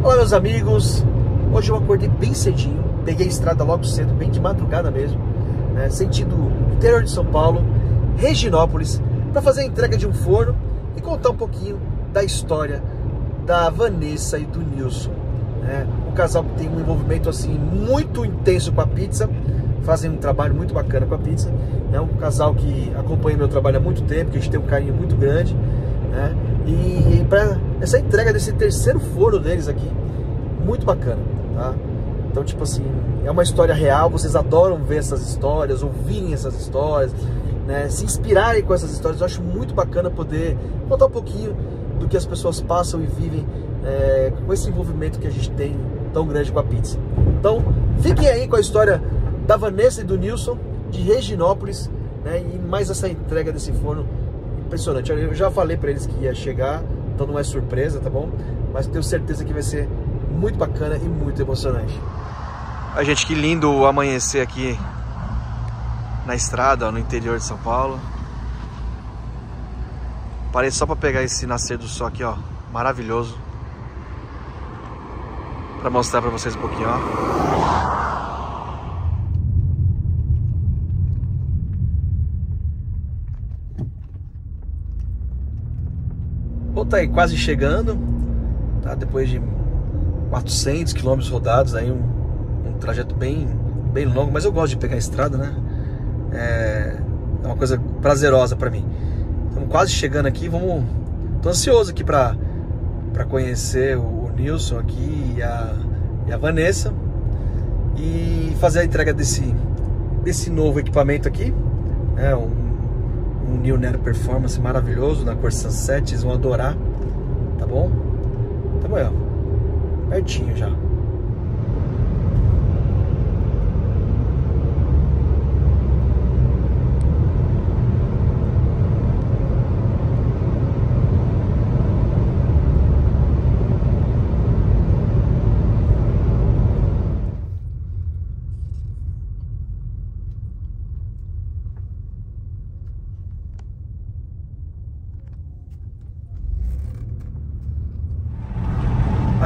Olá meus amigos, hoje eu acordei bem cedinho, peguei a estrada logo cedo, bem de madrugada mesmo, né, sentido interior de São Paulo, Reginópolis, para fazer a entrega de um forno e contar um pouquinho da história da Vanessa e do Nilson. Né? O casal tem um envolvimento assim muito intenso com a pizza, fazem um trabalho muito bacana com a pizza. É um casal que acompanha meu trabalho há muito tempo, que a gente tem um carinho muito grande. Né? E para essa entrega desse terceiro forno deles aqui, muito bacana, tá? Então, tipo assim, é uma história real, vocês adoram ver essas histórias, ouvirem essas histórias, né? se inspirarem com essas histórias. Eu acho muito bacana poder contar um pouquinho do que as pessoas passam e vivem é, com esse envolvimento que a gente tem tão grande com a pizza. Então, fiquem aí com a história da Vanessa e do Nilson, de Reginópolis, né? e mais essa entrega desse forno impressionante. Eu já falei para eles que ia chegar, então não é surpresa, tá bom? Mas tenho certeza que vai ser muito bacana e muito emocionante. A gente, que lindo amanhecer aqui na estrada, no interior de São Paulo. Parei só para pegar esse nascer do sol aqui, ó, maravilhoso. Para mostrar para vocês um pouquinho, ó. Ou tá aí quase chegando, tá? Depois de 400 quilômetros rodados, aí um, um, trajeto bem, bem longo, mas eu gosto de pegar a estrada, né? É, é uma coisa prazerosa para mim. Estamos quase chegando aqui, vamos. Tô ansioso aqui para para conhecer o Nilson aqui e a, e a Vanessa e fazer a entrega desse desse novo equipamento aqui, né? Um, um New Nero Performance maravilhoso na cor Sunset, vocês vão adorar, tá bom? Aí, ó, pertinho já.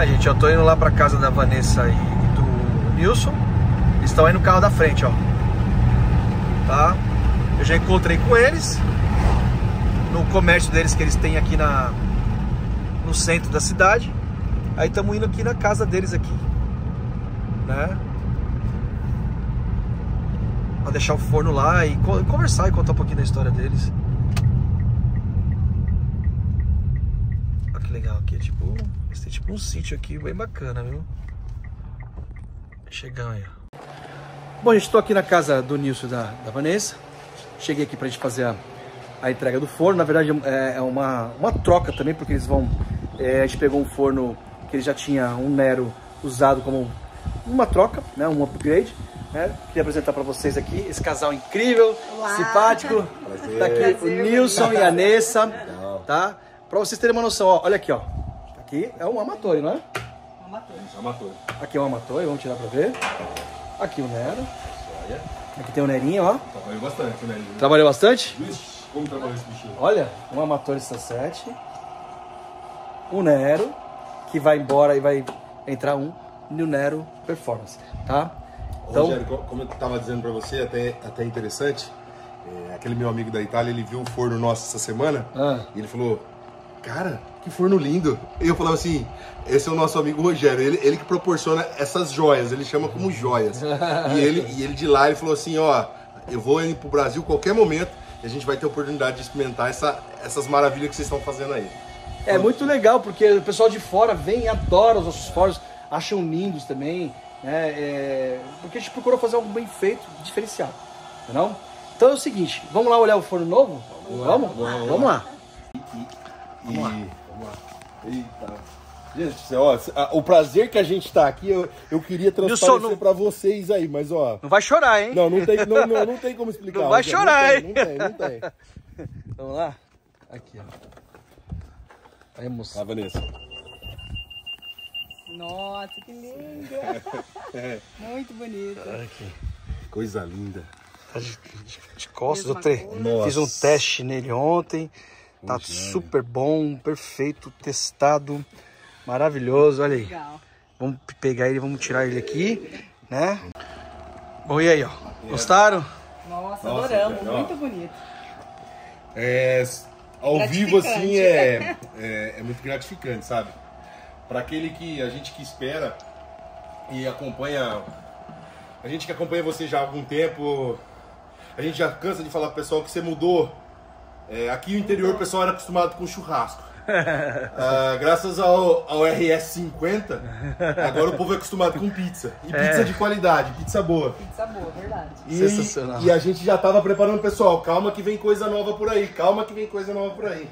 Gente, eu tô indo lá pra casa da Vanessa e do Nilson. Eles estão aí no carro da frente, ó. Tá? Eu já encontrei com eles no comércio deles que eles têm aqui na no centro da cidade. Aí estamos indo aqui na casa deles aqui, né? Pra deixar o forno lá e conversar e contar um pouquinho da história deles. Olha que legal aqui, é tipo tem tipo um sítio aqui bem bacana, viu? Chegando aí, ó. Bom, gente, estou aqui na casa do Nilson da, da Vanessa. Cheguei aqui pra gente fazer a, a entrega do forno. Na verdade, é, é uma, uma troca também, porque eles vão... É, a gente pegou um forno que ele já tinha um Nero usado como uma troca, né? Um upgrade. Né? Queria apresentar para vocês aqui esse casal incrível, Olá. simpático. Prazer. Tá aqui Prazer. o Nilson e a Nessa, tá? Para vocês terem uma noção, ó, olha aqui, ó. Aqui é um Amatore, não é? Amatore. Amatore. Aqui é um Amatore, vamos tirar pra ver. Aqui o Nero. Aqui tem o Nerinho, ó. Trabalhou bastante o Nerinho. Trabalhou bastante? Ixi, como trabalhou esse bichinho? Olha, um Amatore 7. O Nero, que vai embora e vai entrar um New Nero Performance, tá? Então, Rogério, como eu estava dizendo para você, até, até interessante, é, aquele meu amigo da Itália, ele viu um forno nosso essa semana ah. e ele falou, cara, que forno lindo. E eu falava assim, esse é o nosso amigo Rogério, ele, ele que proporciona essas joias, ele chama como joias. e, ele, e ele de lá, ele falou assim, ó, eu vou ir pro Brasil qualquer momento e a gente vai ter a oportunidade de experimentar essa, essas maravilhas que vocês estão fazendo aí. É muito legal, porque o pessoal de fora vem e adora os nossos fornos, acham lindos também, né? É, porque a gente procurou fazer algo bem feito, diferenciado, não? Então é o seguinte, vamos lá olhar o forno novo? Vamos? Vamos, vamos, vamos lá. Vamos lá. Vamos lá. Eita. Gente, ó, o prazer que a gente tá aqui, eu, eu queria transparecer não... pra vocês aí, mas ó... Não vai chorar, hein? Não, não tem, não, não, não tem como explicar. Não vai chorar, hein? Não tem, não tem, não tem. Vamos lá? Aqui, ó. Aí, moça. A Vanessa. Nossa, que linda! é. Muito bonita. Aqui. Coisa linda. Tá de, de, de costas, eu te, fiz um teste nele ontem. Tá super bom, perfeito, testado. Maravilhoso, olha aí. Legal. Vamos pegar ele, vamos tirar ele aqui, né? Bom, e aí, ó. Gostaram? Nossa, Nossa, adoramos. legal. Muito bonito. É, ao vivo assim é, é, é muito gratificante, sabe? Para aquele que a gente que espera e acompanha, a gente que acompanha você já há algum tempo, a gente já cansa de falar pro pessoal que você mudou. É, aqui no interior o pessoal era acostumado com churrasco. Ah, graças ao, ao RS50, agora o povo é acostumado com pizza. E pizza de qualidade, pizza boa. Pizza boa, verdade. E, Sensacional. e a gente já tava preparando o pessoal. Calma que vem coisa nova por aí. Calma que vem coisa nova por aí.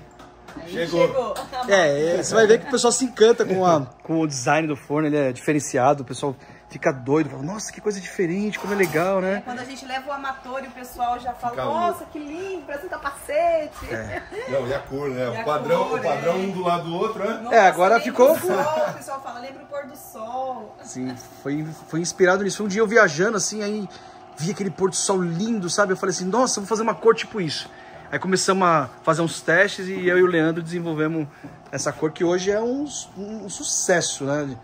Aí Chegou. chegou. É, é, você vai ver que o pessoal se encanta com, a, com o design do forno, ele é diferenciado, o pessoal fica doido, fala, nossa, que coisa diferente, como é legal, né? Quando a gente leva o amator e o pessoal já fala, Fica nossa, que lindo, parece um capacete. Não, e a cor, né? E o padrão, cor, o padrão é. um do lado do outro, né? Nossa, É, agora ficou- o sol, o pessoal fala, lembra o pôr do sol. Assim, foi, foi inspirado nisso. Foi um dia eu viajando, assim, aí vi aquele pôr do sol lindo, sabe? Eu falei assim, nossa, vou fazer uma cor tipo isso. Aí começamos a fazer uns testes e eu e o Leandro desenvolvemos essa cor que hoje é um, um sucesso, né?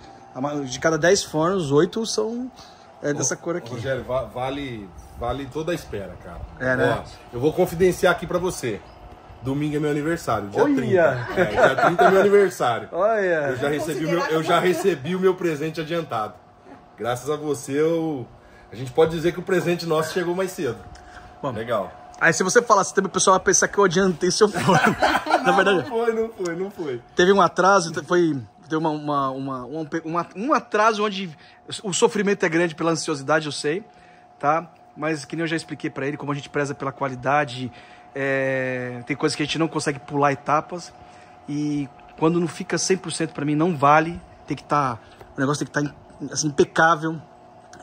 De cada 10 fornos, 8 são é, dessa cor aqui. Rogério, va- vale, vale toda a espera, cara. É, né? Ó, eu vou confidenciar aqui pra você. Domingo é meu aniversário, dia Olha! 30. É, dia 30 é meu aniversário. Olha! Eu já, recebi o meu, eu já recebi o meu presente adiantado. Graças a você, eu, a gente pode dizer que o presente nosso chegou mais cedo. Bom. Legal. Aí se você falasse também, o pessoal vai pensar que eu adiantei seu forno. Na verdade, Não foi, não foi, não foi. teve um atraso, foi teve uma, uma, uma, um, uma- um atraso onde o sofrimento é grande pela ansiosidade, eu sei, tá? Mas que nem eu já expliquei pra ele, como a gente preza pela qualidade, é, tem coisas que a gente não consegue pular etapas e quando não fica 100% pra mim não vale, tem que estar, o negócio tem que estar assim, impecável,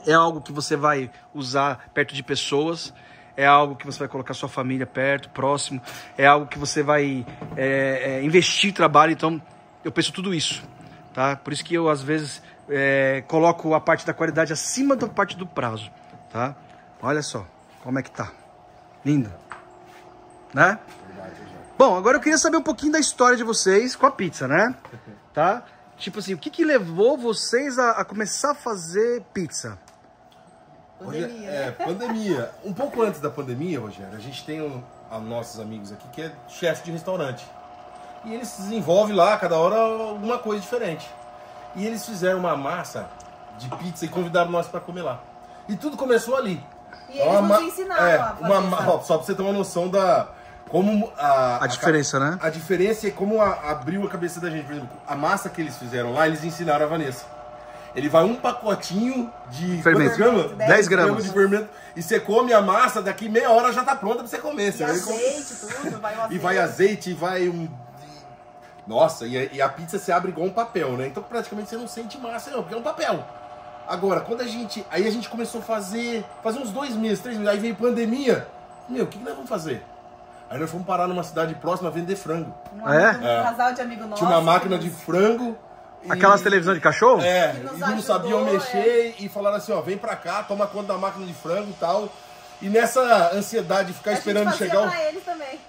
é algo que você vai usar perto de pessoas, é algo que você vai colocar sua família perto, próximo, é algo que você vai é, é, investir trabalho. Então, eu penso tudo isso, tá? Por isso que eu às vezes é, coloco a parte da qualidade acima da parte do prazo, tá? Olha só como é que tá, lindo, né? Bom, agora eu queria saber um pouquinho da história de vocês com a pizza, né? Tá? Tipo assim, o que que levou vocês a, a começar a fazer pizza? Pandemia, É, pandemia. Um pouco antes da pandemia, Rogério, a gente tem um, a nossos amigos aqui que é chefe de restaurante. E eles desenvolvem lá, cada hora, alguma coisa diferente. E eles fizeram uma massa de pizza e convidaram nós para comer lá. E tudo começou ali. E eles Uma nos ensinaram é, a uma ma- Só pra você ter uma noção da. Como a, A diferença, né? A diferença é como a- abriu a cabeça da gente. Por exemplo, a massa que eles fizeram lá, eles ensinaram a Vanessa. Ele vai um pacotinho de Fermento. gramas? 10 10 gramas. de fermento. E você come a massa, daqui meia hora já tá pronta pra você comer. E Você azeite, tudo, vai o azeite. E vai azeite, e vai um. Nossa, e a, e a pizza se abre igual um papel, né? Então praticamente você não sente massa, não, porque é um papel. Agora, quando a gente. Aí a gente começou a fazer. Fazer uns dois meses, três meses. Aí veio pandemia. Meu, o que, que nós vamos fazer? Aí nós fomos parar numa cidade próxima a vender frango. Um, É? amigo- um casal de amigo nosso. Tinha uma máquina de frango. e- Aquelas televisões de cachorro? É, e não ajudou, sabiam mexer e falaram assim, ó, vem pra cá, toma conta da máquina de frango e tal. E nessa ansiedade de ficar A esperando chegar o, pra eles.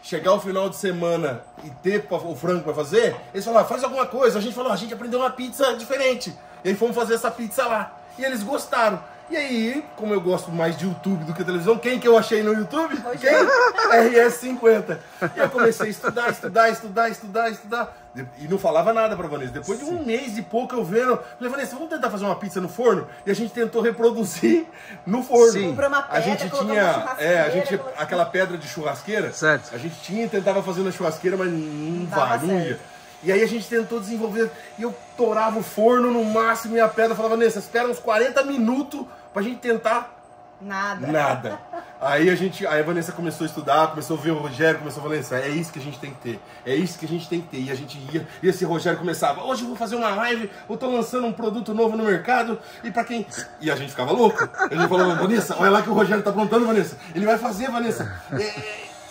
Chegar o final de semana e ter o frango pra fazer, eles falaram, faz alguma coisa. A gente falou, a gente aprendeu uma pizza diferente. E aí fomos fazer essa pizza lá. E eles gostaram. E aí, como eu gosto mais de YouTube do que televisão, quem que eu achei no YouTube? Quem? RS50. E eu comecei a estudar, estudar, estudar, estudar, estudar. E não falava nada pra Vanessa. Depois de um mês e pouco eu vendo, falei, Vanessa, vamos tentar fazer uma pizza no forno? E a gente tentou reproduzir no forno. Sim. Comprou uma A pedra, gente colocamos tinha, é, a gente aquela pedra de churrasqueira. Certo. A gente tinha, tentava fazer na churrasqueira, mas não vai, não ia. E aí a gente tentou desenvolver, e eu torava o forno no máximo e a pedra falava, Vanessa, espera uns 40 minutos pra gente tentar Nada. nada. Aí a gente, aí a Vanessa começou a estudar, começou a ver o Rogério, começou a falar, Vanessa, é isso que a gente tem que ter, é isso que a gente tem que ter. E a gente ia, e esse Rogério começava, hoje eu vou fazer uma live, eu tô lançando um produto novo no mercado, e pra quem... E a gente ficava louco. A gente falava, Vanessa, olha lá que o Rogério tá aprontando, Vanessa. Ele vai fazer, Vanessa.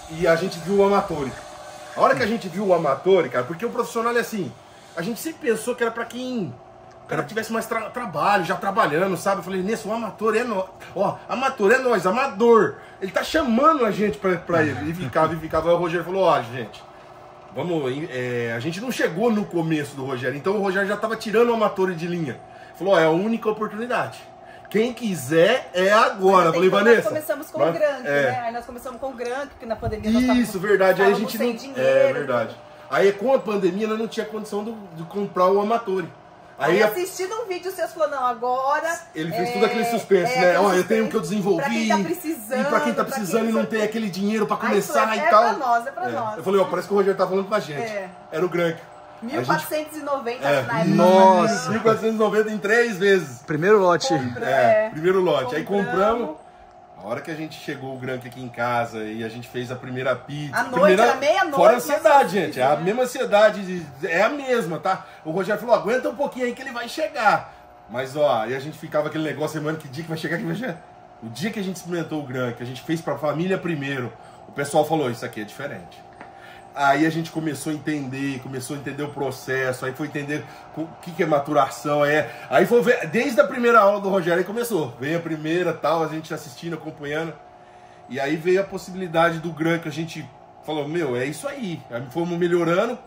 E, e a gente viu o Amatori. A hora que a gente viu o Amatori, cara, porque o profissional é assim, a gente sempre pensou que era pra quem o cara tivesse mais tra- trabalho, já trabalhando, sabe? Eu falei, Nessa, o amador é nós. Ó, amador é nós, amador. Ele tá chamando a gente pra, pra ele. E ficava, e ficava. Aí o Rogério falou, ó, gente, vamos. É, a gente não chegou no começo do Rogério, então o Rogério já estava tirando o Amatori de linha. Falou: ó, é a única oportunidade. Quem quiser é agora. Falei, Vanessa. Nós começamos com mas, o Grank, é. né? Aí nós começamos com o Grank, porque na pandemia nós Isso, verdade. Aí a gente não. Dinheiro, é verdade. Aí com a pandemia nós não tinha condição de, de comprar o Amatori. Aí, aí assistindo um vídeo seu, falou, não, agora... Ele fez é, tudo aquele suspense, é, né? Ó, eu tenho o que eu desenvolvi. Pra quem tá precisando. E pra quem tá precisando e não tem aquele dinheiro pra começar aí, e é tal. É pra nós, é pra é. nós. Eu falei, ó, parece que o Rogério tá falando com a gente. É. Era o Grank. 1490 gente... é. na época. Nossa! 1490 em três vezes. Primeiro lote. Compra, é, primeiro lote. Aí compramos. A hora que a gente chegou o Grank aqui em casa e a gente fez a primeira pizza. A noite, primeira... meia-noite. Fora a ansiedade, gente. É a mesma ansiedade. É a mesma, tá? O Rogério falou: aguenta um pouquinho aí que ele vai chegar. Mas ó, e a gente ficava aquele negócio, semana que dia que vai chegar, que vai chegar. O dia que a gente experimentou o Gran, que a gente fez pra família primeiro, o pessoal falou, isso aqui é diferente. Aí a gente começou a entender, começou a entender o processo, aí foi entender o que, que é maturação, é. Aí foi ver, desde a primeira aula do Rogério aí começou. Veio a primeira, tal, a gente assistindo, acompanhando. E aí veio a possibilidade do Gran que a gente falou, meu, é isso aí. Aí fomos melhorando,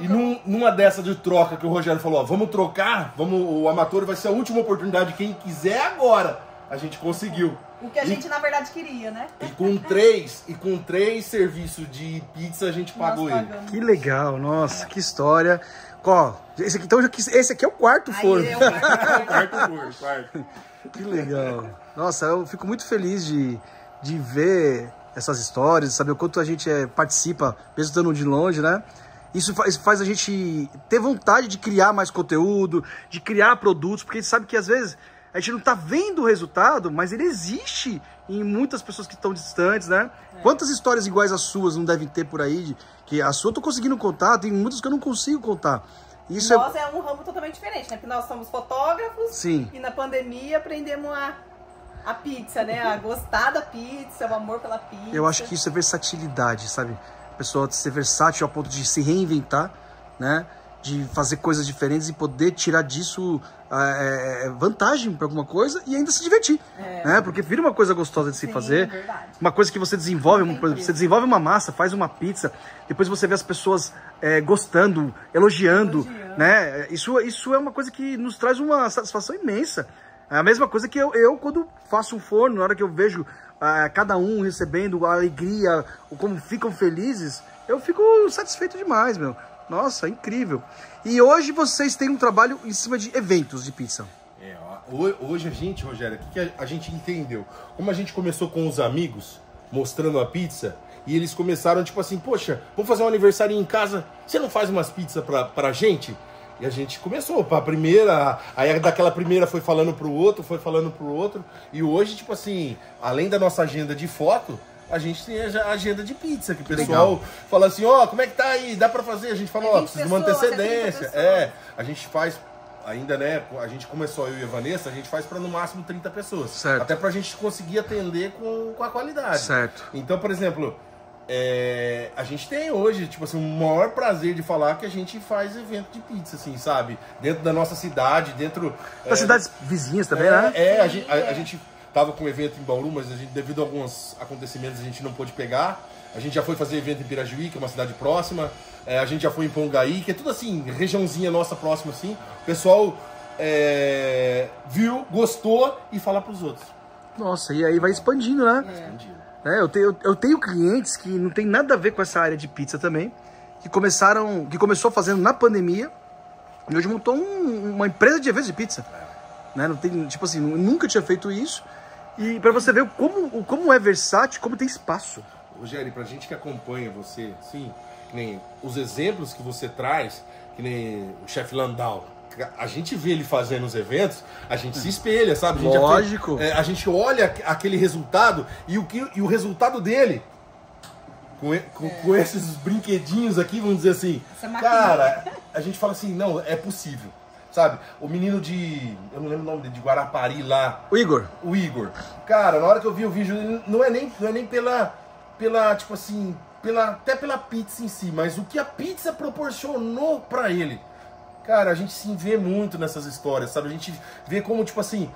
e num, numa dessa de troca que o Rogério falou, ó, vamos trocar, vamos, o amador vai ser a última oportunidade, quem quiser agora, a gente conseguiu. O que a gente, na verdade, queria, né? E com três, e com três serviços de pizza, a gente pagou ele. Que legal, nossa, é. que história. Ó, esse aqui, então, esse aqui é o quarto forno. É o quarto forno, quarto. Que legal. Nossa, eu fico muito feliz de, de ver essas histórias, saber o quanto a gente é, participa, mesmo estando de longe, né? Isso faz, faz a gente ter vontade de criar mais conteúdo, de criar produtos, porque a gente sabe que às vezes a gente não está vendo o resultado, mas ele existe em muitas pessoas que estão distantes, né? É. Quantas histórias iguais às suas não devem ter por aí? De, que a sua eu tô conseguindo contar, tem muitas que eu não consigo contar. Isso nós é... é um ramo totalmente diferente, né? Porque nós somos fotógrafos Sim. e na pandemia aprendemos a, a pizza, né? A gostar da pizza, o amor pela pizza. Eu acho que isso é versatilidade, sabe? pessoa ser versátil ao ponto de se reinventar, né? De fazer coisas diferentes e poder tirar disso é, vantagem para alguma coisa e ainda se divertir, é. né? Porque vira uma coisa gostosa de se Sim, fazer, verdade. uma coisa que você desenvolve, uma, você desenvolve uma massa, faz uma pizza, depois você vê as pessoas é, gostando, elogiando, elogiando, né? Isso, isso é uma coisa que nos traz uma satisfação imensa. É a mesma coisa que eu, eu quando faço um forno, na hora que eu vejo ah, cada um recebendo a alegria, como ficam felizes, eu fico satisfeito demais, meu. Nossa, incrível. E hoje vocês têm um trabalho em cima de eventos de pizza. É, hoje a gente, Rogério, o que a gente entendeu? Como a gente começou com os amigos, mostrando a pizza, e eles começaram tipo assim, poxa, vamos fazer um aniversário em casa, você não faz umas pizzas pra, pra gente? E a gente começou, a primeira, aí daquela primeira foi falando pro outro, foi falando pro outro, e hoje, tipo assim, além da nossa agenda de foto, a gente tem a agenda de pizza, que o pessoal Legal. fala assim, ó, oh, como é que tá aí? Dá pra fazer? A gente fala, ó, oh, precisa de uma antecedência. É, a gente faz ainda, né, a gente começou, eu e a Vanessa, a gente faz para no máximo 30 pessoas. Certo. Até pra gente conseguir atender com, com a qualidade. Certo. Então, por exemplo, é, a gente tem hoje, tipo assim, o maior prazer de falar que a gente faz evento de pizza, assim, sabe? Dentro da nossa cidade, dentro... Das é, cidades vizinhas também, é, né? É, a gente, a, a gente tava com um evento em Bauru, mas a gente, devido a alguns acontecimentos a gente não pôde pegar. A gente já foi fazer evento em Pirajuí, que é uma cidade próxima. É, a gente já foi em Pongaí, que é tudo assim, regiãozinha nossa próxima, assim. O pessoal é, viu, gostou e fala pros outros. Nossa, e aí vai expandindo, né? É. Expandindo. É, eu, tenho, eu tenho clientes que não tem nada a ver com essa área de pizza também, que começaram, que começou fazendo na pandemia e hoje montou um, uma empresa de eventos de pizza. Né? Não tem, tipo assim, nunca tinha feito isso. E para você ver como, como é versátil, como tem espaço. Rogério, pra gente que acompanha você, sim, que nem os exemplos que você traz, que nem o chefe Landau, a gente vê ele fazendo os eventos, a gente se espelha, sabe? A gente Lógico. é, a gente olha aquele resultado e o, que, e o resultado dele, com, com, é. com esses brinquedinhos aqui, vamos dizer assim, cara, a gente fala assim, não, é possível. Sabe? O menino de. Eu não lembro o nome dele, de Guarapari lá. O Igor. O Igor. Cara, na hora que eu vi o vídeo, não é nem, não é nem pela. Pela, tipo assim. Pela, até pela pizza em si, mas o que a pizza proporcionou para ele. Cara, a gente se vê muito nessas histórias, sabe? A gente vê como, tipo assim,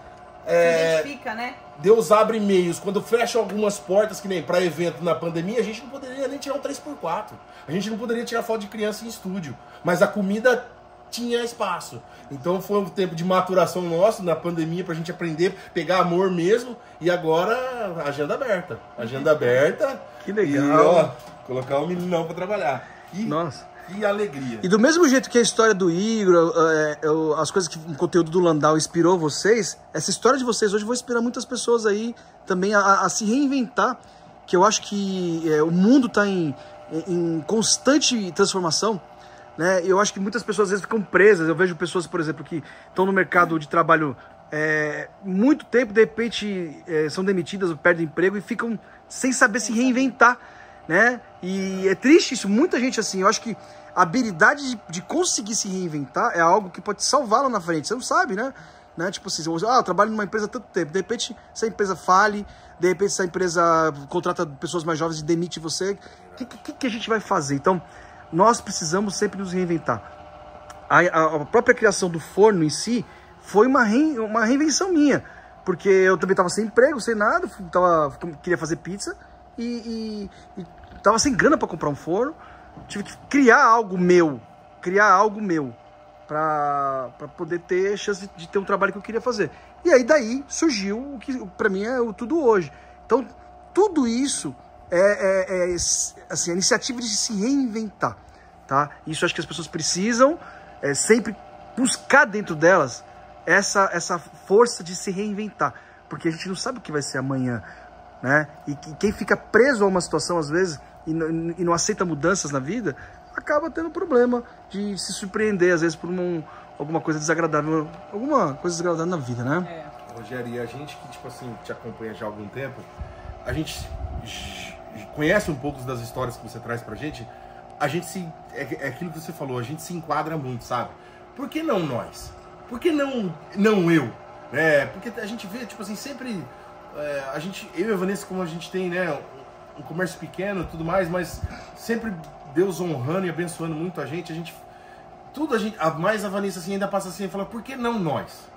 É, Se identifica, né? Deus abre meios. Quando fecha algumas portas, que nem para evento na pandemia, a gente não poderia nem tirar um 3x4. A gente não poderia tirar foto de criança em estúdio. Mas a comida tinha espaço. Então foi um tempo de maturação nosso na pandemia pra gente aprender, pegar amor mesmo. E agora, agenda aberta. Agenda aberta. Que legal. E, ó, colocar o meninão pra trabalhar. E, Nossa. Que alegria. E do mesmo jeito que a história do Igor, é, é, as coisas que o conteúdo do Landau inspirou vocês, essa história de vocês hoje vai inspirar muitas pessoas aí também a, a se reinventar. Que eu acho que é, o mundo está em, em constante transformação. Né? Eu acho que muitas pessoas às vezes ficam presas. Eu vejo pessoas, por exemplo, que estão no mercado de trabalho é, muito tempo, de repente é, são demitidas ou perdem emprego e ficam sem saber se reinventar né? E é triste isso, muita gente assim, eu acho que a habilidade de, de conseguir se reinventar é algo que pode salvá-lo na frente, você não sabe, né? né? Tipo assim, você, ah, eu trabalho numa empresa há tanto tempo, de repente essa empresa fale, de repente essa empresa contrata pessoas mais jovens e demite você, o que, que, que, a gente vai fazer? Então, nós precisamos sempre nos reinventar. A, a, a própria criação do forno em si foi uma, rein, uma reinvenção minha, porque eu também estava sem emprego, sem nada, tava, queria fazer pizza, e, e, e tava sem grana para comprar um forno. Tive que criar algo meu, criar algo meu para poder ter chance de ter um trabalho que eu queria fazer. E aí daí surgiu o que para mim é o tudo hoje. Então tudo isso é, é, é assim, a iniciativa de se reinventar, tá? Isso acho que as pessoas precisam é, sempre buscar dentro delas essa essa força de se reinventar, porque a gente não sabe o que vai ser amanhã né? E quem fica preso a uma situação, às vezes, e não, e não aceita mudanças na vida, acaba tendo problema de se surpreender, às vezes, por uma, alguma coisa desagradável, alguma coisa desagradável na vida, né? É. Rogério, e a gente que, tipo assim, te acompanha já há algum tempo, a gente conhece um pouco das histórias que você traz pra gente, a gente se. É, é aquilo que você falou, a gente se enquadra muito, sabe? Por que não nós? Por que não, não eu? É, porque a gente vê, tipo assim, sempre é, a gente, eu e a Vanessa, como a gente tem, né, um comércio pequeno tudo mais, mas sempre Deus honrando e abençoando muito a gente, a gente, tudo a gente, a mais a Vanessa assim ainda passa assim e fala, por que não nós?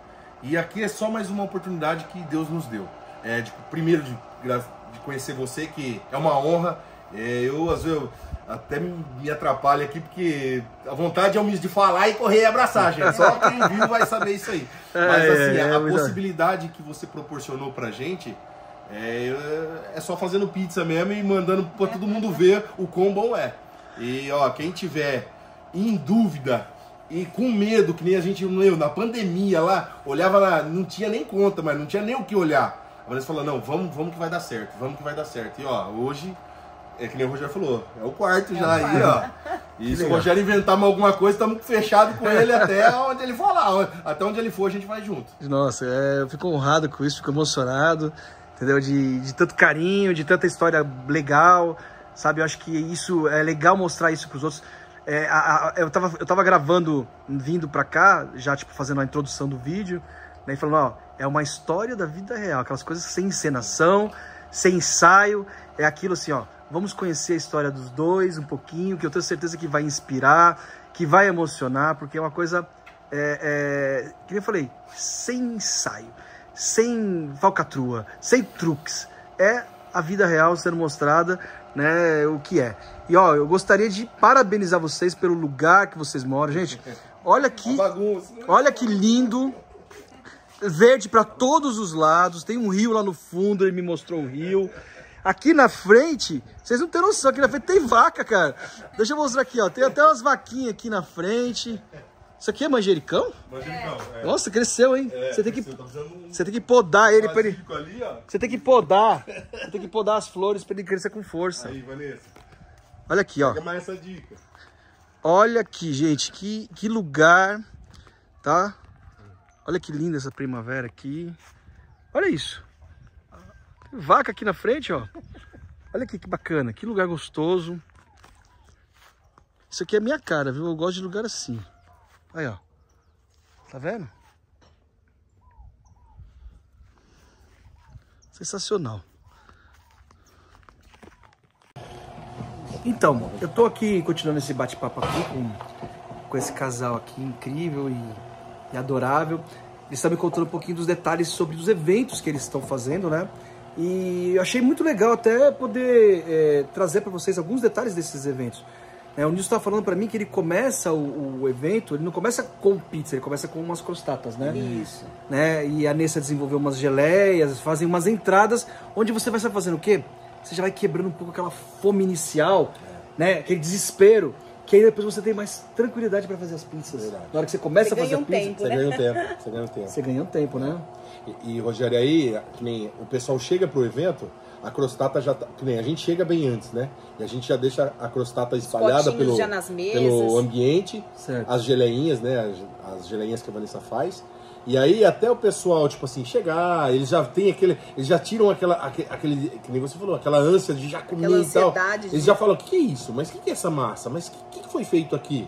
E aqui é só mais uma oportunidade que Deus nos deu. É, de, primeiro de, de conhecer você, que é uma honra. É, eu, às vezes, eu, até me atrapalha aqui, porque a vontade é o de falar e correr e abraçar, gente. Só quem viu vai saber isso aí. É, Mas assim, é, é, a possibilidade que você proporcionou pra gente é, é só fazendo pizza mesmo e mandando pra todo mundo ver o quão bom é. E ó, quem tiver em dúvida e com medo, que nem a gente leu na pandemia lá, olhava lá, não tinha nem conta, mas não tinha nem o que olhar. Vanessa falou, não, vamos, vamos que vai dar certo, vamos que vai dar certo. E ó, hoje é que nem o Rogério falou, é o quarto é já o aí, ó. E se o Rogério inventar alguma coisa, estamos fechados com ele até onde ele for lá. Até onde ele for, a gente vai junto. Nossa, é, eu fico honrado com isso, fico emocionado, entendeu? De, de tanto carinho, de tanta história legal, sabe? Eu acho que isso é legal mostrar isso para os outros. É, a, a, eu, tava, eu tava gravando, vindo para cá, já tipo fazendo a introdução do vídeo, né? E falando, ó, é uma história da vida real, aquelas coisas sem encenação, sem ensaio, é aquilo assim, ó Vamos conhecer a história dos dois um pouquinho, que eu tenho certeza que vai inspirar, que vai emocionar, porque é uma coisa, é, é, que eu falei, sem ensaio, sem falcatrua, sem truques. É a vida real sendo mostrada, né, o que é. E ó, eu gostaria de parabenizar vocês pelo lugar que vocês moram, gente. Olha que, olha que lindo, verde para todos os lados. Tem um rio lá no fundo, ele me mostrou o rio. Aqui na frente, vocês não têm noção, aqui na frente tem vaca, cara. Deixa eu mostrar aqui, ó. Tem até umas vaquinhas aqui na frente. Isso aqui é manjericão? Manjericão, é. Nossa, cresceu, hein? É, você, tem que, tá você tem que podar ele pra ele... Ali, você tem que podar. Você tem que podar as flores pra ele crescer com força. Aí, Vanessa. Olha aqui, ó. Pega mais essa dica. Olha aqui, gente. Que, que lugar, tá? Olha que linda essa primavera aqui. Olha isso. Vaca aqui na frente, ó. Olha aqui que bacana, que lugar gostoso. Isso aqui é minha cara, viu? Eu gosto de lugar assim. Aí, ó. Tá vendo? Sensacional. Então, eu tô aqui continuando esse bate-papo aqui com, com esse casal aqui incrível e, e adorável. Eles estão me contando um pouquinho dos detalhes sobre os eventos que eles estão fazendo, né? E eu achei muito legal até poder é, trazer para vocês alguns detalhes desses eventos. É, o Nilson estava falando para mim que ele começa o, o, evento, ele não começa com pizza, ele começa com umas crostatas, né? Isso. Né? E a Nessa desenvolveu umas geleias, fazem umas entradas, onde você vai estar fazendo o quê? Você já vai quebrando um pouco aquela fome inicial, né? Aquele desespero que aí depois você tem mais tranquilidade para fazer as pizzas. Verdade. Na hora que você começa você a fazer um a pizza, tempo, você né? ganha um tempo. Você ganha um tempo. Você ganha um tempo, né? E, e Rogério, aí, que nem o pessoal chega pro evento, a crostata já tá, que nem a gente chega bem antes, né? E a gente já deixa a crostata espalhada pelo, já nas mesas. pelo ambiente, Certo. as geleinhas, né? As, as geleinhas que a Vanessa faz. E aí até o pessoal, tipo assim, chegar, eles já tem aquele. Eles já tiram aquela. aque- Aquele. Que nem você falou, aquela ânsia de já comer Aquela e tal. de- Eles já falam, o que, que é isso? Mas o que, que é essa massa? Mas o que, que foi feito aqui?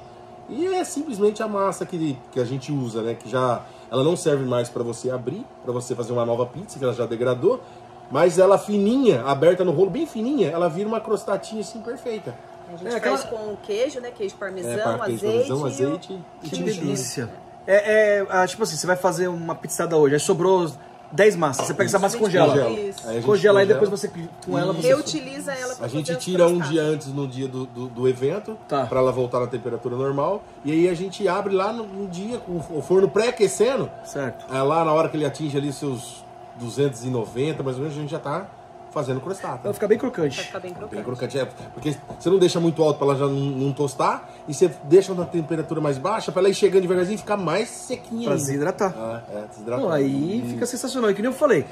E é simplesmente a massa que, que a gente usa, né? Que já. Ela não serve mais para você abrir, para você fazer uma nova pizza, que ela já degradou. Mas ela fininha, aberta no rolo, bem fininha, ela vira uma crostatinha assim perfeita. A gente É, aquela- faz com queijo, né? Queijo parmesão, É, azeite. parmesão, e azeite e Que chimichurri. delícia. É, é, ah, tipo assim, você vai fazer uma pizzada hoje, aí sobrou 10 massas, você pega essa massa e congela. Congela. Congela. Isso. Aí a gente Congela e congela. depois você com ela você Reutiliza ela pra A gente tira um dia antes no dia do, do, do evento, Tá. para ela voltar na temperatura normal. E aí a gente abre lá no, no dia, com o forno pré-aquecendo. Certo. É lá na hora que ele atinge ali seus 290, mais ou menos, a gente já tá fazendo crostata. Vai ficar bem Pra crocante. ficar bem crocante. Bem crocante, é, porque você não deixa muito alto para ela já não, não tostar, e você deixa na temperatura mais baixa para ela ir chegando devagarzinho e ficar mais sequinha Pra ainda. desidratar. Ah, é, desidratar. Não, aí E- fica sensacional. E que nem eu falei,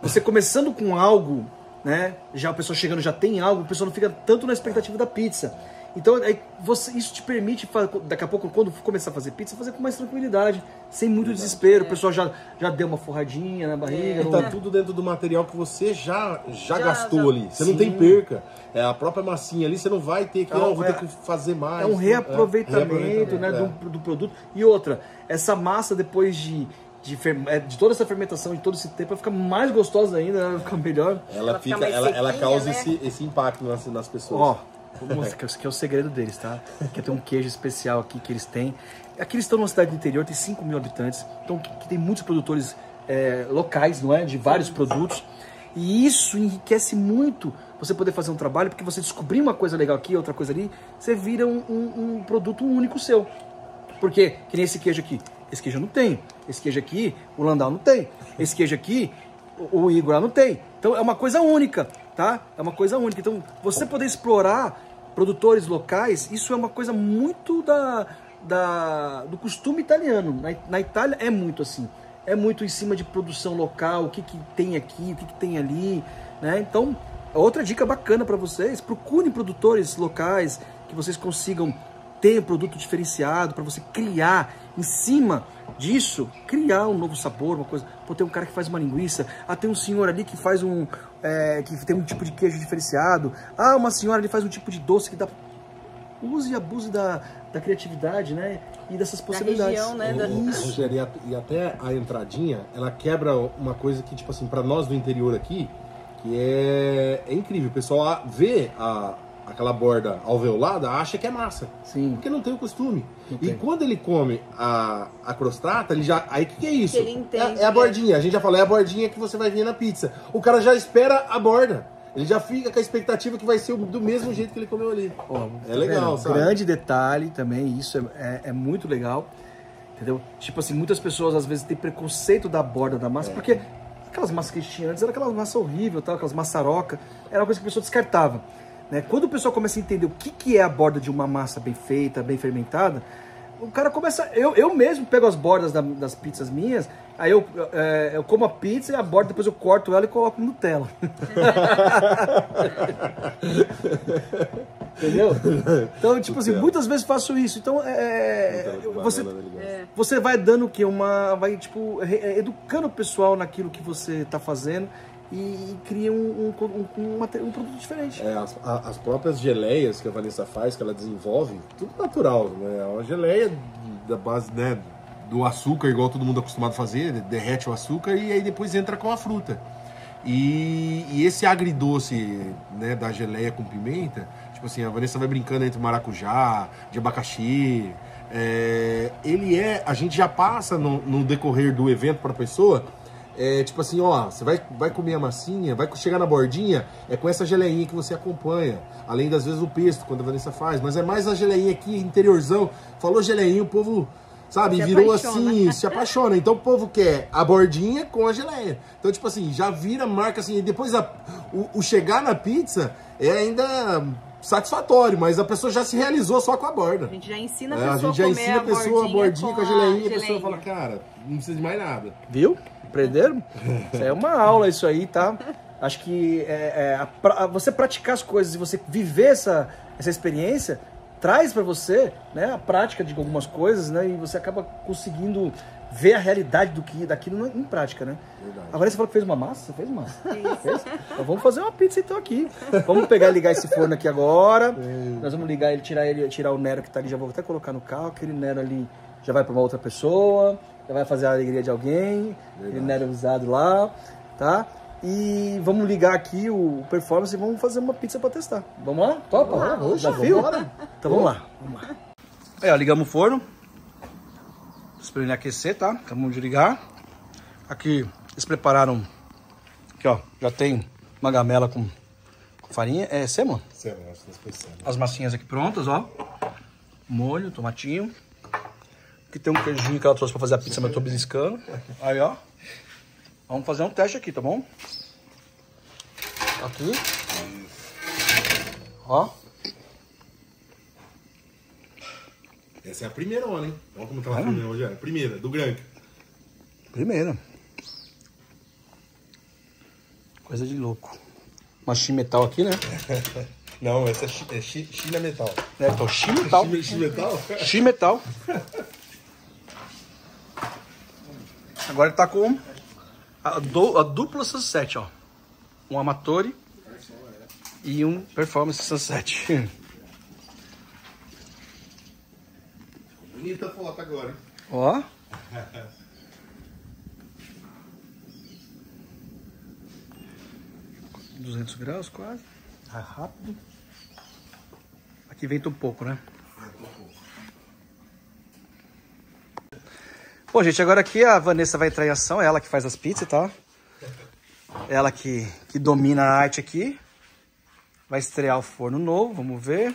você começando com algo, né? Já a pessoa chegando já tem algo, a pessoa não fica tanto na expectativa da pizza. Então, aí você, isso te permite, daqui a pouco, quando começar a fazer pizza, fazer com mais tranquilidade, sem muito desespero. O pessoal já, já deu uma forradinha na barriga. E não- tá tudo dentro do material que você já, já, Já, gastou já. ali. Você não Sim. tem perca. É a própria massinha ali, você não vai ter que, É não, vou ter é- que fazer mais. É um reaproveitamento, reaproveitamento, né, é. do, do produto. E outra, essa massa depois de, de, fer- é, de toda essa fermentação, de todo esse tempo, vai ficar mais gostosa ainda, né, vai ficar melhor. Ela, Ela fica fica, ela, ela sequinha, causa né? esse, esse impacto nas, nas pessoas. Ó, mostrar que é o segredo deles, tá? Que tem um queijo especial aqui que eles têm. Aqui eles estão numa cidade do interior, tem 5 mil habitantes, então que, tem muitos produtores é, locais, não é? De vários produtos. E isso enriquece muito você poder fazer um trabalho, porque você descobrir uma coisa legal aqui, outra coisa ali, você vira um, um- um produto único seu. Porque, que nem esse queijo aqui. Esse queijo eu não tenho. Esse queijo aqui, o Landau não tem. Esse queijo aqui, o Igor lá não tem. Então é uma coisa única, tá? É uma coisa única. Então, você poder explorar produtores locais, isso é uma coisa muito da, da, do costume italiano. Na, na Itália é muito assim. É muito em cima de produção local, o que, que tem aqui, o que, que tem ali, né? Então, outra dica bacana para vocês, procurem produtores locais que vocês consigam ter produto diferenciado para você criar em cima disso, criar um novo sabor, uma coisa. Pô, tem um cara que faz uma linguiça, ah, tem um senhor ali que faz um. É, que tem um tipo de queijo diferenciado, ah, uma senhora ali faz um tipo de doce que dá. Use e abuse da, da criatividade, né? E dessas possibilidades. região, né, da- Isso. E até a entradinha, ela quebra uma coisa que, tipo assim, pra nós do interior aqui, que é, é incrível. O pessoal vê a, aquela borda alveolada, acha que é massa. Sim. Porque não tem o costume. E quando ele come a, a crostata, ele já. Aí o que, que é isso? Que ele entende é, é a que bordinha. A gente já falou, é a bordinha que você vai ver na pizza. O cara já espera a borda. Ele já fica com a expectativa que vai ser do mesmo jeito que ele comeu ali. Ó, É legal, vendo? sabe? Grande detalhe também, isso é, é- é muito legal. Entendeu? Tipo assim, muitas pessoas às vezes têm preconceito da borda da É. massa, porque aquelas massas que a gente tinha antes eram aquelas massas horríveis, tal, aquelas maçaroca, era uma coisa que a pessoa descartava. Né? Quando o pessoal começa a entender o que, que é a borda de uma massa bem feita, bem fermentada, o cara começa. Eu, eu mesmo pego as bordas da- das pizzas minhas, aí eu, é, eu como a pizza e a borda, depois eu corto ela e coloco no Nutella. Entendeu? Então, tipo assim, muitas vezes faço isso. Então, é, você, ele gosta. você vai dando o quê? Uma. Vai, tipo, é, educando o pessoal naquilo que você está fazendo e, e cria um, um, um, um produto diferente. É, as, as próprias geleias que a Vanessa faz, que ela desenvolve, tudo natural, né? É uma geleia da base, né, do açúcar, igual todo mundo é acostumado a fazer, derrete o açúcar e aí depois entra com a fruta. E, e esse agridoce, né, da geleia com pimenta, tipo assim, a Vanessa vai brincando entre maracujá, de abacaxi, é, ele é. A gente já passa no, no decorrer do evento para a pessoa. É, tipo assim, ó, você vai, vai comer a massinha, vai chegar na bordinha, é com essa geleinha que você acompanha. Além das vezes o pesto, quando a Vanessa faz, mas é mais a geleinha aqui, interiorzão. Falou geleinha, o povo, sabe, Se virou apaixona. assim, se apaixona. Então o povo quer a bordinha com a geleia. Então, tipo assim, já vira marca assim, e depois a- o, o chegar na pizza é ainda satisfatório, mas a pessoa já se realizou só com a borda. A gente já ensina a É, pessoa a gente já comer ensina a pessoa a bordinha com a geleinha, a pessoa geleinha. fala, cara, não precisa de mais nada. Viu? Aprenderam? Isso é uma aula isso aí, tá? Acho que é, é, a pra- você praticar as coisas e você viver essa, essa experiência traz pra você né, a prática de algumas coisas, né? E você acaba conseguindo ver a realidade do que daquilo em prática, né? Agora você falou que fez uma massa? Você fez massa? Fez? Então vamos fazer uma pizza então aqui. Vamos pegar e ligar esse forno aqui agora. Nós vamos ligar ele, tirar ele, tirar o Nero que tá ali, já vou até colocar no carro, aquele Nero ali já vai para uma outra pessoa, já vai fazer a alegria de alguém, aquele Nero usado lá, tá? E vamos ligar aqui o performance e vamos fazer uma pizza para testar. Vamos lá? Topa? Vamos, Desafio? vambora. Então vamos lá. Vamos lá. Aí, ó, ligamos o forno. Esperando ele aquecer, tá? Acabamos de ligar. Aqui eles prepararam. Aqui, ó. Já tem uma gamela com, com farinha. É sema? As massinhas aqui prontas, ó. Molho, tomatinho. Aqui tem um queijinho que ela trouxe pra fazer a pizza, mas eu tô beliscando. Aí, ó. Vamos fazer um teste aqui, tá bom? Aqui. Ó. Essa é a primeira onda, hein? Olha como tá lá hoje, é. Primeira, do Granca. Primeira. Coisa de louco. Uma chimetal aqui, né? Não, essa é, chi, é chi, China Metal. É, então, chimetal. China, China Metal? Chimetal. Agora ele tá com a, a dupla Sunset, ó. Um Amatore e um Performance Sunset. Bonita foto agora? Ó. Duzentos graus quase. Vai rápido. Aqui venta um pouco, né? Bom, gente, agora aqui a Vanessa vai entrar em ação. É ela que faz as pizzas, tá? Ela que, que domina a arte aqui. Vai estrear o forno novo, vamos ver.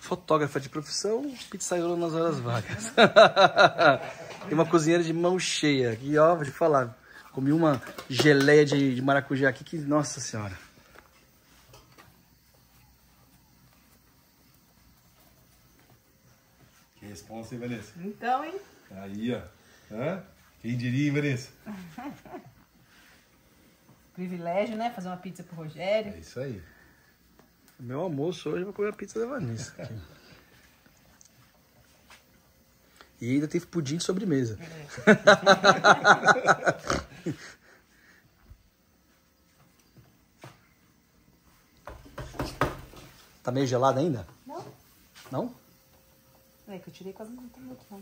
Fotógrafa de profissão, pizzaiola nas horas vagas. e uma cozinheira de mão cheia. E ó, vou te falar, comi uma geleia de, de maracujá aqui que, nossa senhora. Responsa, hein, Vanessa? Então, hein? Aí, ó. Hã? Quem diria, hein, Vanessa? Privilégio, né? Fazer uma pizza pro Rogério. É isso aí. Meu almoço hoje eu vou comer a pizza da Vanessa. E ainda teve pudim de sobremesa. tá meio gelado ainda? Não. Não? É que eu tirei quase não tá muito, não.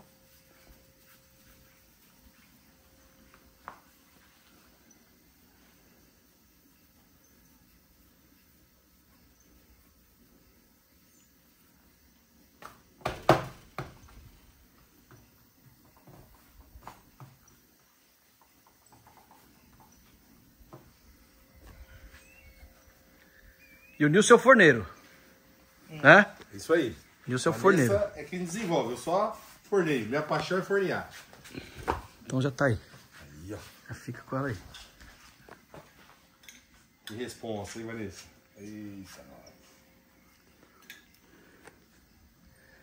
E o Nilson é o forneiro. Né? É isso aí. É o Vanessa forneiro. é quem desenvolve. Eu só forneio. Minha paixão é fornear. Então já tá aí. Aí, ó. Já fica com ela aí. Que responsa, hein, Vanessa? Eita, nós.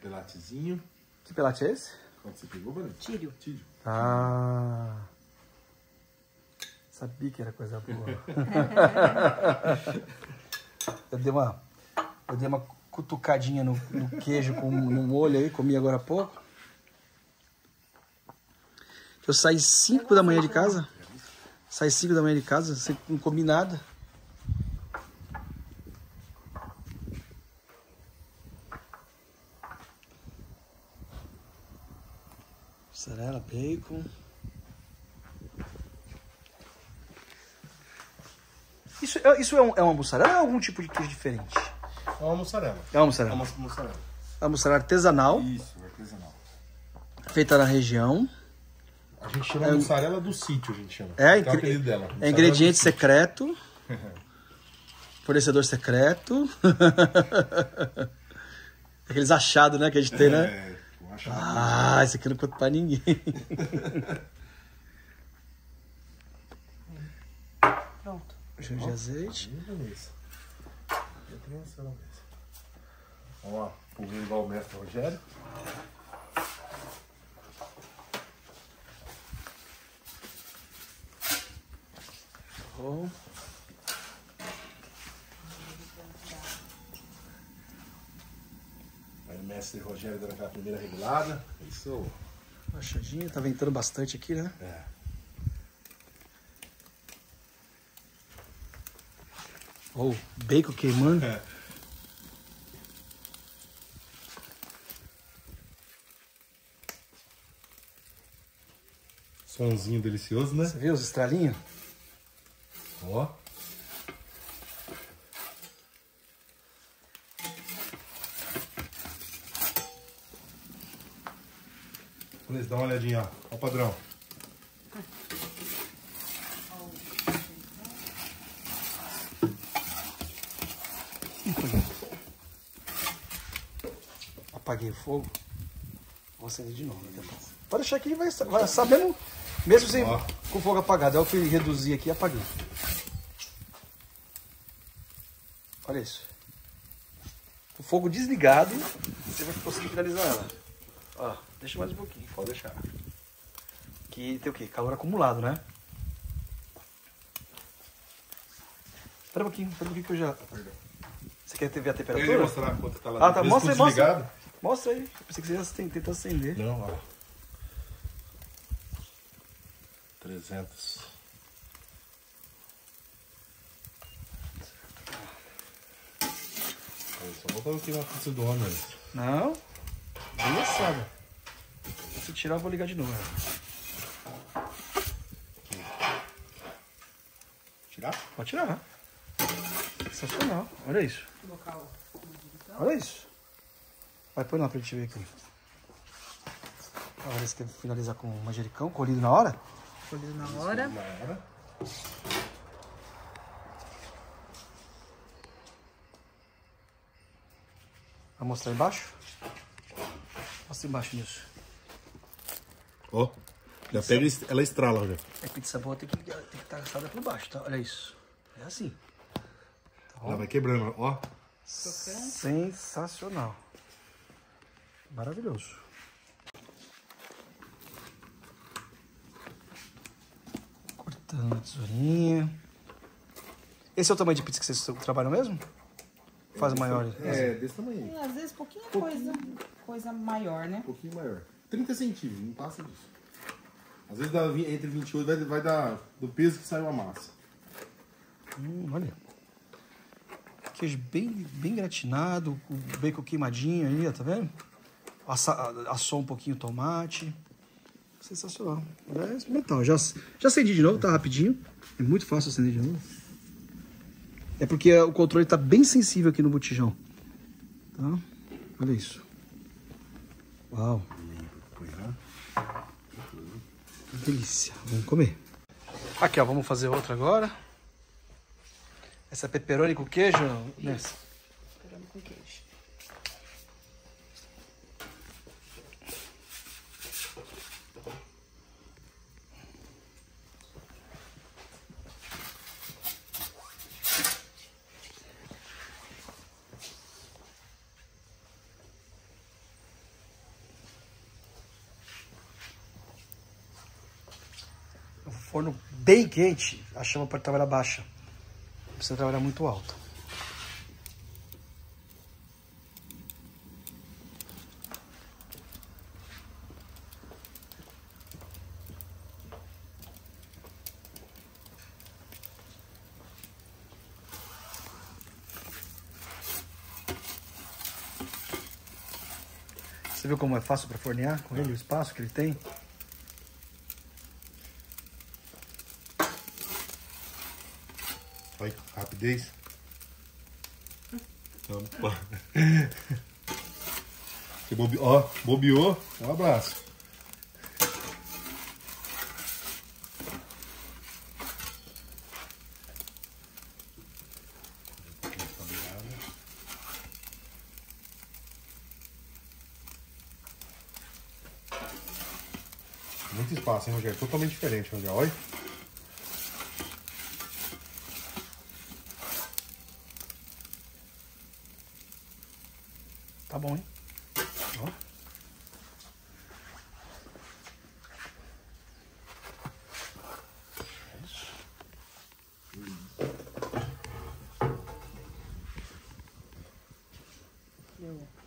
Pelatezinho. Que pelate é esse? Quanto você pegou, Vanessa? Tírio. Tírio. Ah. Sabia que era coisa boa. eu dei uma. Eu dei uma cutucadinha no, no queijo com no molho aí, comi agora há pouco. Eu saí 5 da manhã de casa. Saí 5 da manhã de casa, sem- não comi nada. Mussarela, bacon. Isso, é- isso é, um- é uma mussarela ou é algum tipo de queijo diferente? É uma mussarela. É uma É mussarela. uma mussarela. É uma mussarela artesanal, Isso, artesanal. feita na região. A gente chama mussarela do sítio, a gente chama. É, Tem o ingre- apelido dela. é ingrediente secreto. Fornecedor secreto. Aqueles achados, né, que a gente tem, né? É, Ah, esse aqui não conto pra ninguém. Pronto. Cheio de azeite. Beleza. Na mesa. Vamos lá, pulver igual o mestre Rogério. Bom. Aí o mestre Rogério dando aquela primeira regulada. Isso. Achadinha, tá ventando bastante aqui, né? É. Ou bacon queimando. É. Sonzinho delicioso, né? Você viu os estralinhos? Ó. Dá uma olhadinha, ó. Ó o padrão. Apaguei o fogo. Vou acender de novo daqui a pouco. Pode deixar aqui, vai, vai sabendo, mesmo sem, Ó. com o fogo apagado. Eu fui reduzir aqui e apaguei. Olha isso. O fogo desligado, você vai conseguir finalizar ela. Ó, deixa mais um pouquinho, pode deixar. Aqui tem o quê? Calor acumulado, né? Espera um pouquinho, espera um pouquinho que eu já... Você quer ver a Eu ia temperatura? mostrar quanto tá lá Ah, tá. Mostra mostra. Mostra aí. Pensei que você ia tentar acender. Não, ó. 300. Aí, Só botando aqui na pizza do homem. Não. Bem assada. Se tirar, eu vou ligar de novo. Tirar? Pode tirar. Sensacional. Olha isso. Olha isso. Vai pôr lá pra gente ver aqui. Agora você quer finalizar com manjericão colhido na hora? Colhido na hora. Na hora. Vai mostrar embaixo? Mostra embaixo nisso. Ó. Já pega, e- ela estrala, Rogério. É pizza boa tem que tem que estar assada por baixo, tá? Olha isso. É assim. Ela vai quebrando, ó. Sensacional. Maravilhoso. Cortando a tesourinha. Esse é o tamanho de pizza que vocês trabalham mesmo? Faz maior. É, desse tamanho aí. Às vezes pouquinha coisa, coisa maior, né? Um pouquinho maior. 30 centímetros, não passa disso. Às vezes dá entre 28 vai, vai dar do peso que saiu a massa. Hum, olha. Queijo bem, bem gratinado, o bacon queimadinho aí, ó, tá vendo? Assou um pouquinho o tomate. Sensacional. É experimental. Já, já acendi de novo, tá rapidinho. É muito fácil acender de novo. É porque o controle tá bem sensível aqui no botijão. Tá? Olha isso. Uau. Que delícia. Vamos comer. Aqui, ó. Vamos fazer outra agora. Essa é pepperoni com queijo, Nessa. Pepperoni com queijo. O forno bem quente, a chama pode trabalhar baixa. Não precisa trabalhar muito alto. Você viu como é fácil para fornear com ele, o espaço que ele tem? Vai rápido. Rapidez. Opa. Você bobe... Ó, bobeou, um abraço. Muito espaço, hein, Rogério? Totalmente diferente, Rogério. Olha. Tá bom, hein? Ó.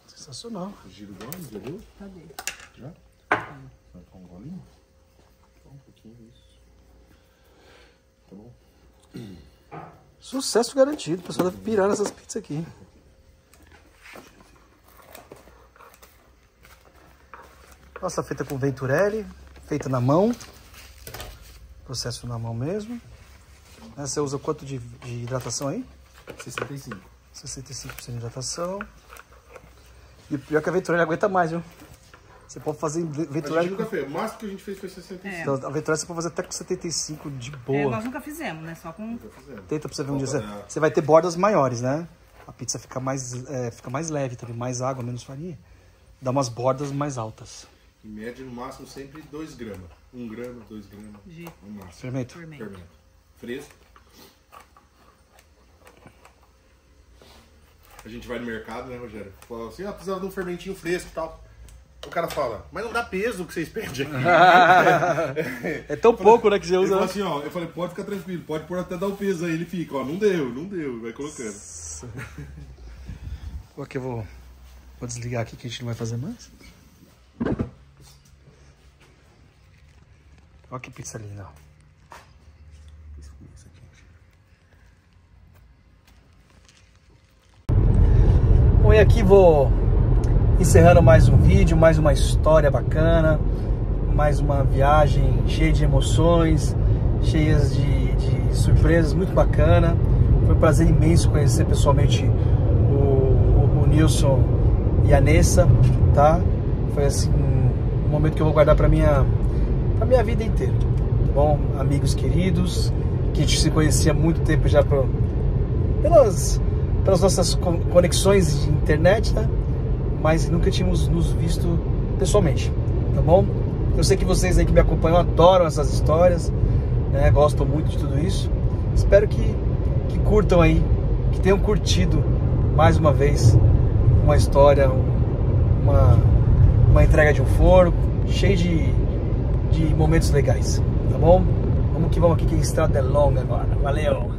Sensacional. Giro igual, já viu? Cadê? Já? Vai com um golinho? Só um pouquinho isso. Tá bom? Sucesso garantido. O pessoal deve pirar nessas pizzas aqui. Nossa, feita com Venturelli, feita na mão. Processo na mão mesmo. Você usa quanto de, de hidratação aí? 65. 65% de hidratação. E pior é que a Venturelli aguenta mais, viu? Você pode fazer A gente nunca fez. O máximo que a gente fez foi 65. É. Então, a Venturelli você pode fazer até com 75 de É, boa. nós nunca fizemos, né? Só com. Nunca fizemos. Tenta pra você ver um dia. Você, É. você vai ter bordas maiores, né? A pizza fica mais, é, fica mais leve também, mais água, menos farinha. Dá umas bordas mais altas. Em média, no máximo, sempre 2 gramas. 1 um grama, 2 gramas. De No máximo. Fermento. fermento. Fermento. Fresco. A gente vai no mercado, né, Rogério? Fala assim, ah, precisava de um fermentinho fresco e tal. O cara fala, mas não dá peso o que vocês pedem aqui. É tão pouco, né, que você Ele usa. falou né? assim, ó, eu falei, pode ficar tranquilo, pode pôr até dar o peso aí. Ele fica, ó, não deu, não deu, vai colocando. Ok, eu vou, vou desligar aqui que a gente não vai fazer mais. Olha que pizza linda. ó. E aqui vou encerrando mais um vídeo, mais uma história bacana, mais uma viagem cheia de emoções, cheias de, de surpresas, muito bacana. Foi um prazer imenso conhecer pessoalmente o, o, o Nilson e a Nessa, tá? Foi assim um momento que eu vou guardar para minha para minha vida inteira, tá bom? Amigos queridos, que a gente se conhecia há muito tempo já por, pelas pelas nossas con- conexões de internet, né? Mas nunca tínhamos nos visto pessoalmente, tá bom? Eu sei que vocês aí que me acompanham adoram essas histórias, né? Gostam muito de tudo isso. Espero que, que curtam aí, que tenham curtido mais uma vez uma história, um- uma, uma entrega de um forno, cheio de, de momentos legais, tá bom? Vamos que vamos aqui que a estrada é longa agora. Valeu!